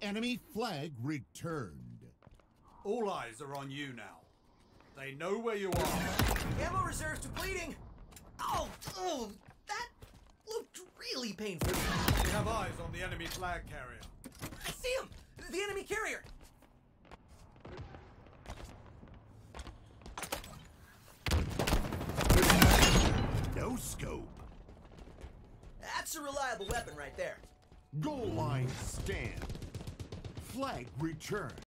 Enemy flag returned. All eyes are on you now. They know where you are. Ammo reserves depleting. Oh, oh, that looked really painful. We have eyes on the enemy flag carrier. I see him! The enemy carrier! No scope. That's a reliable weapon right there. Goal line stand. Flag returned.